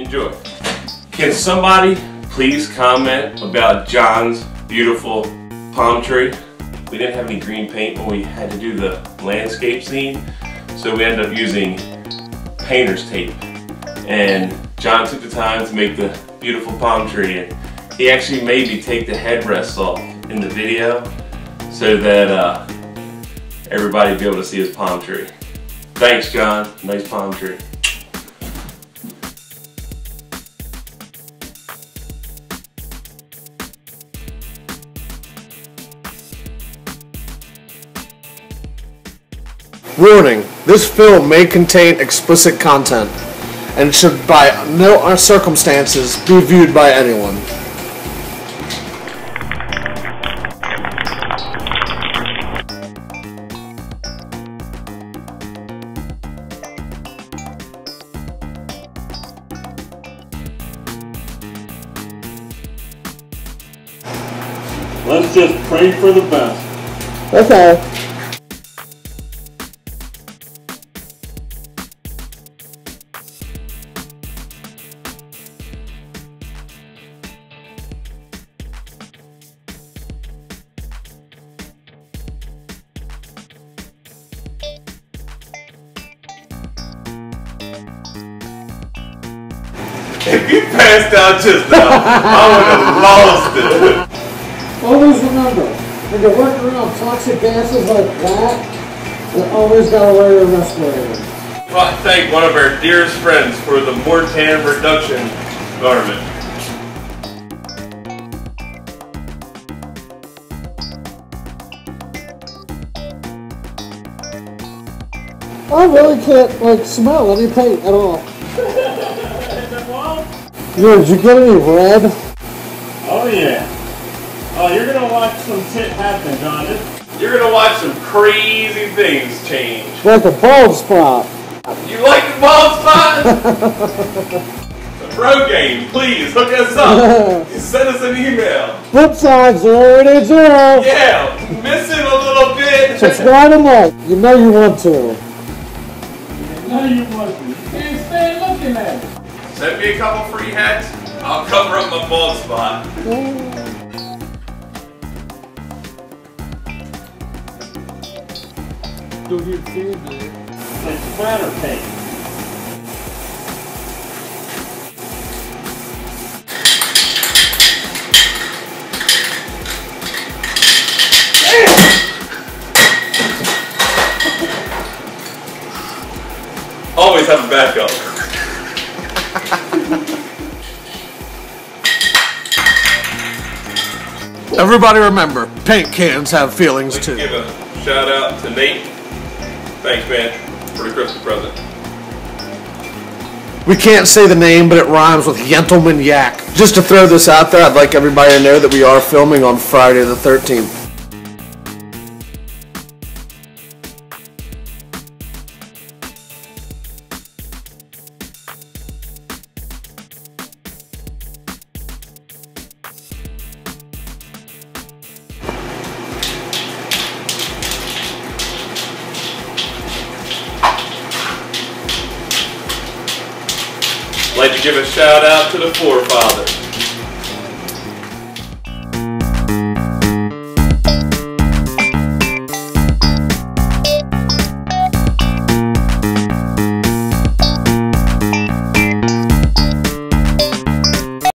Enjoy. Can somebody please comment about John's beautiful palm tree? We didn't have any green paint when we had to do the landscape scene, so we ended up using painter's tape. And John took the time to make the beautiful palm tree. And he actually made me take the headrest off in the video so that uh, everybody be able to see his palm tree. Thanks, John. Nice palm tree. Warning, this film may contain explicit content and should by no circumstances be viewed by anyone. Let's just pray for the best. Okay. If you passed out just now, I would have lost it. Always remember, when you're working around toxic gases like that, you always gotta wear your respirator. I thank one of our dearest friends for the Mortan reduction garment. I really can't like smell any paint at all. Yo, did you get any red? Oh yeah. Oh, you're gonna watch some shit happen, John. This- You're gonna watch some crazy things change. Like a bald spot. You like the ball spot? the pro game, please hook us up. Send us an email. Flip sides are already zero. Yeah, missing a little bit. Subscribe and like. You know you want to. No, you wasn't. You can't stand looking at it. Send me a couple free hats. I'll cover up my bald spot. Do you feel good? It's splatter paint. Everybody remember, paint cans have feelings Let's give too. a shout out to Nate. Thanks, man, for the Christmas present. We can't say the name, but it rhymes with Gentleman Yak. Just to throw this out there, I'd like everybody to know that we are filming on Friday the 13th. Give a shout out to the forefathers.